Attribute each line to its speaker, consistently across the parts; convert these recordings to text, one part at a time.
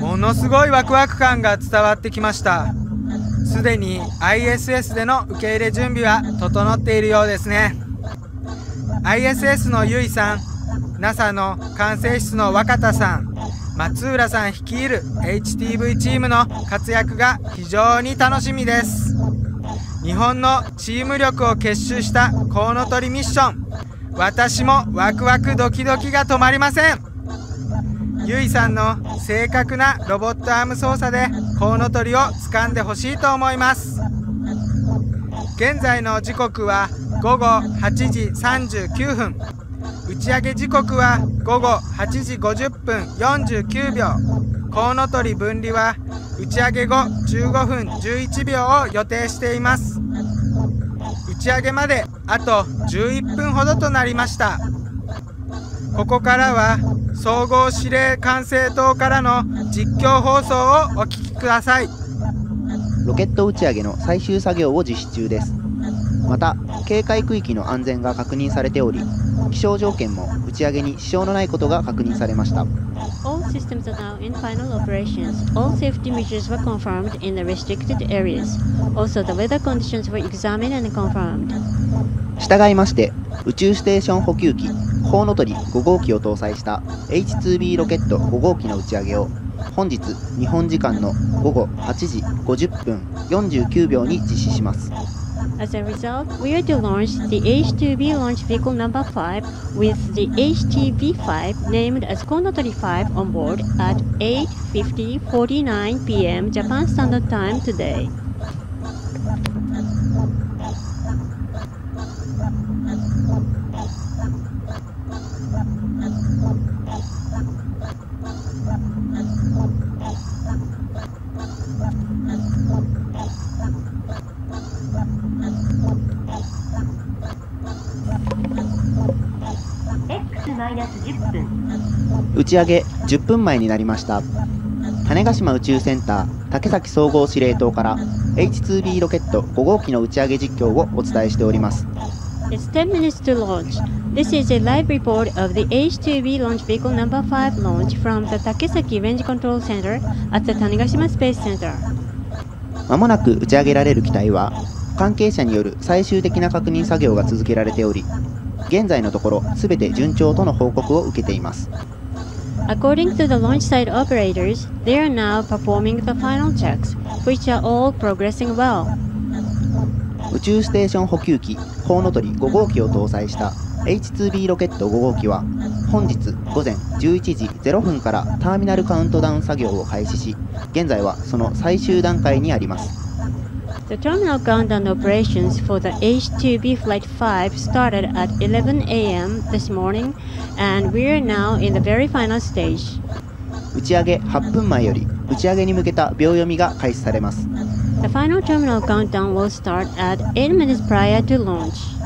Speaker 1: ものすごいワクワク感が伝わってきました。すでに ISS での受け入れ準備は整っているようですね。ISS のゆいさん NASA の管制室の若田さん松浦さん率いる HTV チームの活躍が非常に楽しみです。日本のチーム力を結集したコウノトリミッション。私もワクワクドキドキが止まりません。ゆいさんの正確なロボットアーム操作でコウノトリを掴んでほしいと思います。現在の時刻は午後8時39分。打ち上げ時刻は午後8時50分49秒。コウノトリ分離は打ち上げ後15分11秒を予定しています。打ち上げまであと11分ほどとなりました。ここからは総合指令管制塔からの実況放送をお聞きください
Speaker 2: ロケット打ち上げの最終作業を実施中ですまた警戒区域の安全が確認されており気象条件も打ち上げに支障のないことが確認されました
Speaker 3: All systems are now in final operations. All safety measures were confirmed in the restricted areas. Also, the weather conditions were examined and confirmed.
Speaker 2: 従いまして宇宙ステーション補給機コウノトリ5号機を搭載した H2B ロケット5号機の打ち上げを本日日本時間の午後8時50分49秒に実施します
Speaker 3: As a result, we are to launch the H2B launch vehicle number 5 with the HTV5 named as Konotori 5 on board at 8.50-49 p.m. Japan Standard Time today.
Speaker 2: 打ち上げ10分前になりました。種子島宇宙センター竹崎総合司令塔から H2B ロケット5号機の打ち上げ実況をお伝えしております。
Speaker 3: It's 10 minutes to launch. This is a live report of the H2B launch vehicle number 5 launch from the Takesaki Range Control Center at the Tanegashima Space Center.
Speaker 2: まもなく打ち上げられる機体は関係者による最終的な確認作業が続けられており現在のところ全て順調との報告を受けています
Speaker 3: According to the launch site operators, they are now performing the final checks, which are all progressing well.
Speaker 2: 宇宙ステーション補給機コウノトリ5号機を搭載した H2B ロケット5号機は本日午前11時0分からターミナルカウントダウン作業を開始し現在はその最終段階にあります
Speaker 3: The terminal countdown operations for the H2B Flight 5 started at 11 a.m. this morning, and we are now in the very final stage.
Speaker 2: 打ち上げ8分前より打ち上げに向けた秒読みが開始されます
Speaker 3: The final terminal countdown will start at 8 minutes prior to launch.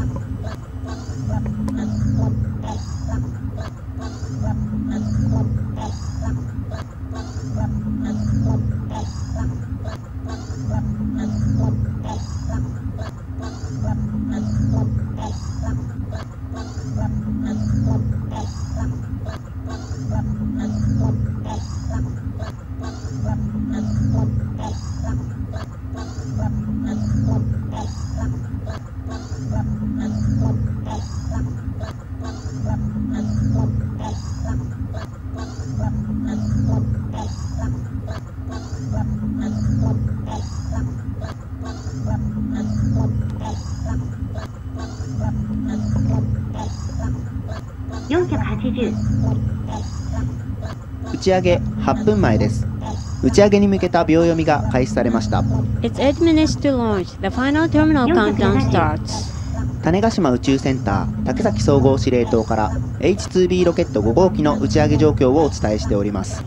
Speaker 2: 打ち上げ8分前です打ち上げに向けた秒読みが開始されました
Speaker 3: It's 8 minutes to launch. The final terminal countdown starts.
Speaker 2: 種子島宇宙センター竹崎総合司令塔から H2B ロケット5号機の打ち上げ状況をお伝えしております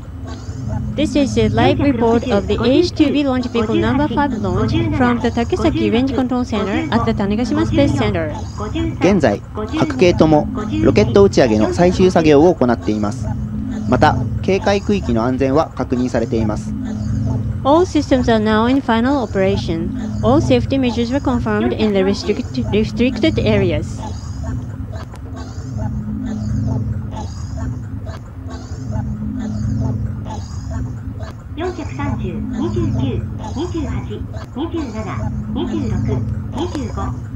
Speaker 3: This is a live report of the H2B launch vehicle number 5 launch from the Takesaki Range Control Center at the Tanegashima Space Center.
Speaker 2: 現在各系ともロケット打ち上げの最終作業を行っていますまた警戒区域の安全は確認されています
Speaker 3: All systems are now in final operation. All safety measures were confirmed in the restricted, restricted areas.
Speaker 4: 480 430、29、28、27、26、25、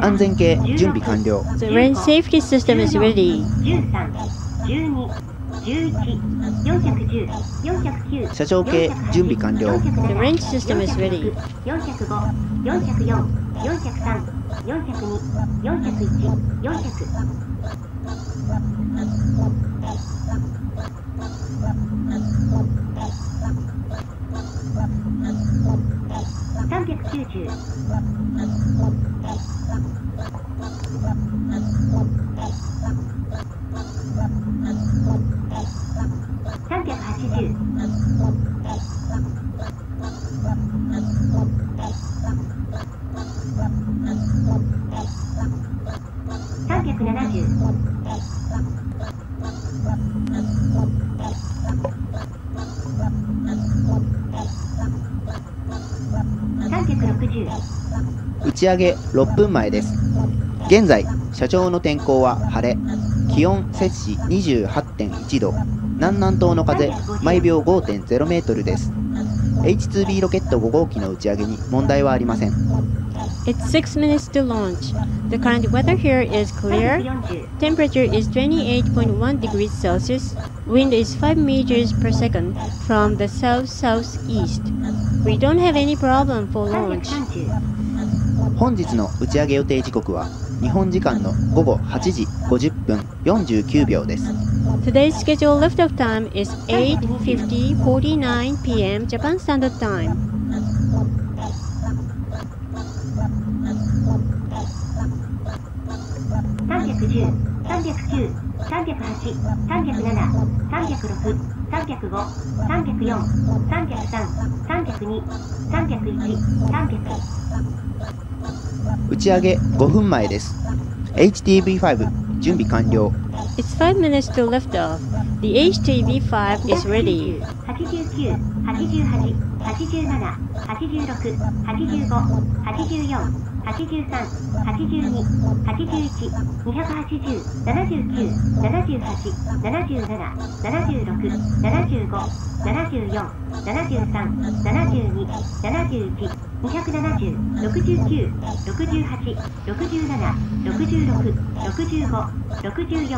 Speaker 2: 安全系準備完了
Speaker 3: The rain safety system is ready.
Speaker 4: 13、12、11、410、409、
Speaker 2: 社長系準備完了
Speaker 3: The range system is ready.
Speaker 4: 405、404、403、402、401、400。390
Speaker 2: ち上げ6分前です現在社長の天候は晴れ気温摂氏28.1度南南東の風毎秒5.0メートルです H2B ロケット5号機の打ち上げに問題はありません
Speaker 3: It's six minutes to launch. The current weather here is clear. Temperature is 28.1 degrees Celsius. Wind is 5 meters per second from the south southeast. We don't have any problem for launch.
Speaker 4: 330
Speaker 2: 本日の打ち上げ予定時刻は日本時間の午後8時50分49秒です
Speaker 3: Today's scheduled liftoff time is 8:50:49 p.m. Japan Standard Time.
Speaker 4: 310、
Speaker 2: 打ち上げ5分前です HTV5 準備完了
Speaker 3: It's 5 minutes to liftoff. The HTV-5 is ready.
Speaker 4: 89、88、87、86、85、84、83、82、81、280、79、78、77、76、75、74、73、72、71、270、69、68、67、66、65、64、63、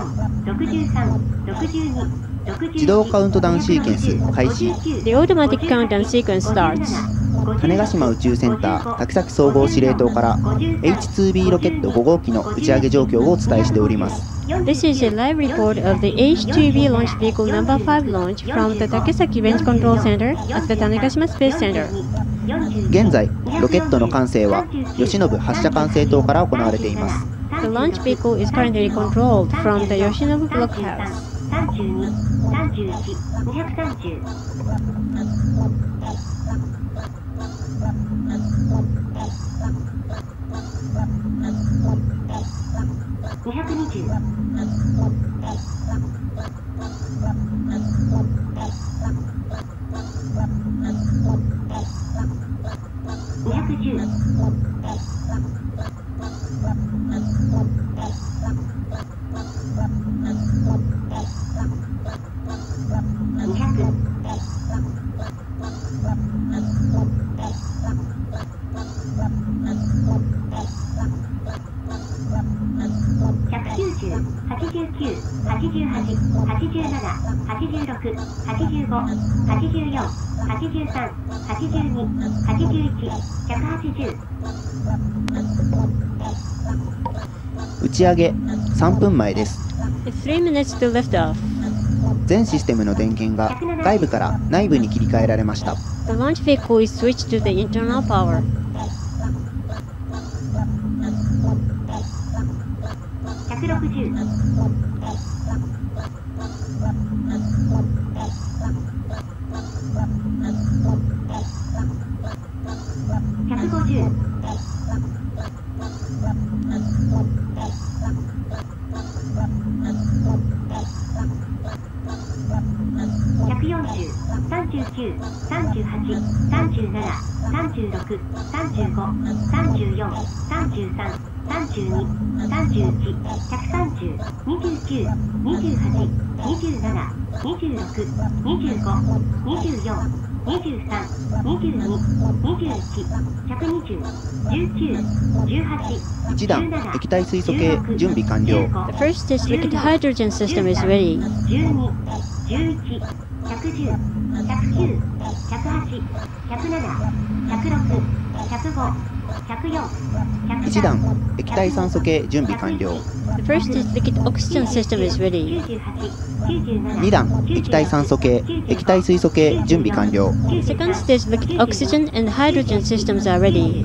Speaker 4: 62、62
Speaker 2: 自動カウントダウンシーケンス開始
Speaker 3: The automatic countdown sequence starts.
Speaker 2: 種子島宇宙センター滝崎総合司令塔から H2B ロケット5号機の打ち上げ状況をお伝えしております
Speaker 3: This is a live report of the H2B launch vehicle number 5 launch from the Takesaki Range Control Center at the Tanegashima Space Center.
Speaker 2: 現在、ロケットの完成は、吉野発射管制塔から行われています。打ち上げ3分前です。全システムの電源が外部から内部に切り替えられました。1段液体水素系準備完了
Speaker 3: The first test liquid hydrogen system is ready.
Speaker 4: 12、11、110、109、108、107、106、105、104、
Speaker 2: 1段液体酸素系準備完了
Speaker 3: The first test liquid oxygen system is ready.
Speaker 2: 2段液体酸素系液体水素系準備完了
Speaker 3: Second stage liquid oxygen and hydrogen systems are ready.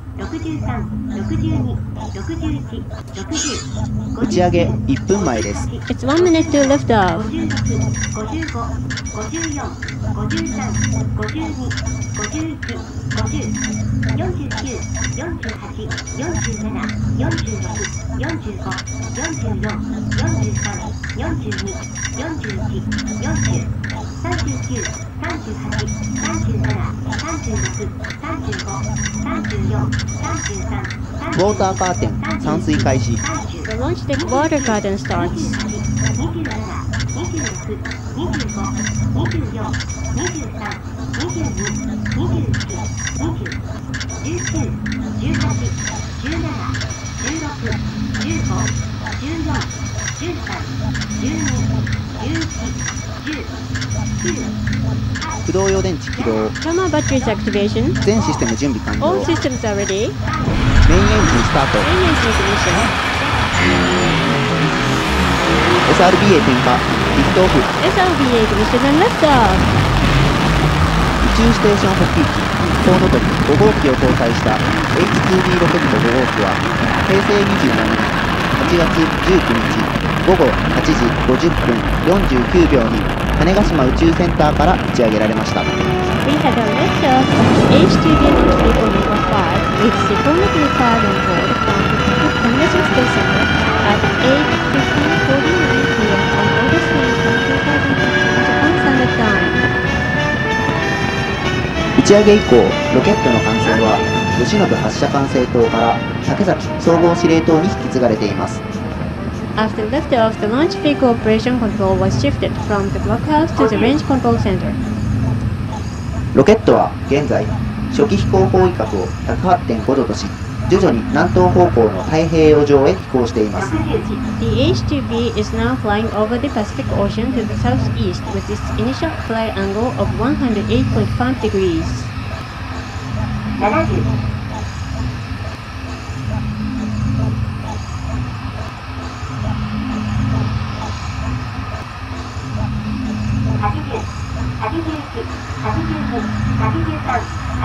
Speaker 4: 64、63、62、61、60、
Speaker 2: 打ち上げ1分前です
Speaker 3: It's one minute to lift off.
Speaker 4: 56、ウォーターカーテン、散水開始。二十四、二十五、二十六、
Speaker 2: 二十七、二十五、二十六、二十七、二
Speaker 3: 十五、十九、十八。
Speaker 2: 駆動用電池起動。全システム準備完了。メインエンジンスタート。SRBA 点火。リフトオフ。宇宙ステーション発起機。コウノトリ5号機を搭載した H2B ロケット5号機は平成27年8月19日午後8時50分49秒に種子島宇宙センターから打ち上げられました打ち上げ以降ロケットの完成は吉野部発射管制塔から竹崎総合司令塔に引き継がれています。
Speaker 3: After liftoff, the launch vehicle operation control was shifted from the blockhouse to the range control center.
Speaker 2: ロケットは現在初期飛行方位角を108.5度とし徐々に南東方向の太平洋上へ飛行しています
Speaker 3: The H2B is now flying over the Pacific Ocean to the southeast with its initial flight angle of 108.5 degrees.
Speaker 4: 70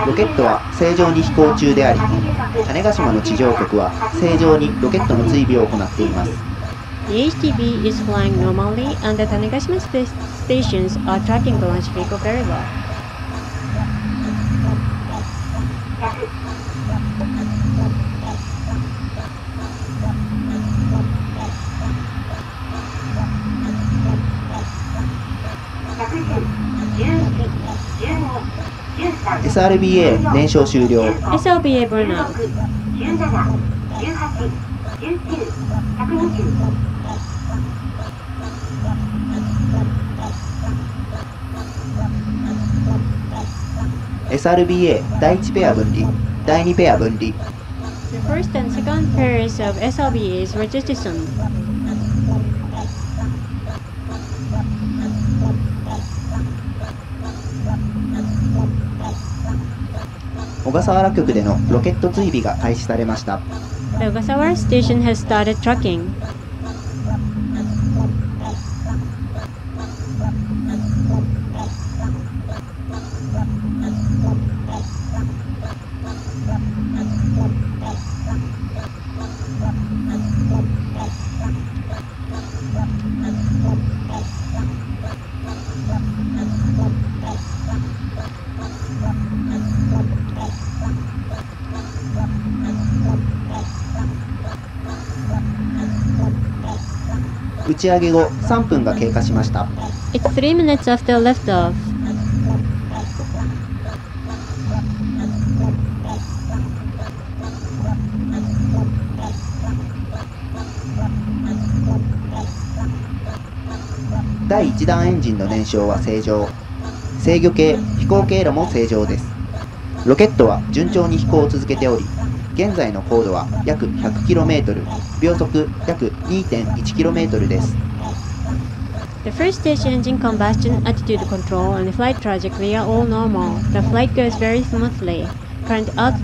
Speaker 2: ロケットは正常に飛行中であり種子島の地上局は正常にロケットの追尾を行っています
Speaker 3: The HTB is flying normally and the Tanegashima space stations are tracking the launch vehicle very well.
Speaker 2: SRBA 燃焼終了
Speaker 3: SLBA burnout.
Speaker 4: 17、18、19、120。
Speaker 2: SRBA 第1ペア分離第2ペア分離
Speaker 3: The first and second pairs of SLBAs were jettisoned.
Speaker 2: 笠原局でのロケット追尾が開始されました
Speaker 3: The Ogasawara station has started tracking.
Speaker 2: ち上げ後3分が経過しました。
Speaker 3: It's 3 minutes after liftoff.
Speaker 2: 第1段エンジンの燃焼は正常。制御系飛行経路も正常です。ロケットは順調に飛行を続けており現在の高度は約 100km 秒速約 2.1km です
Speaker 3: The first stage engine combustion, attitude control, and flight trajectory are all normal. The flight goes very smoothly. Current altitude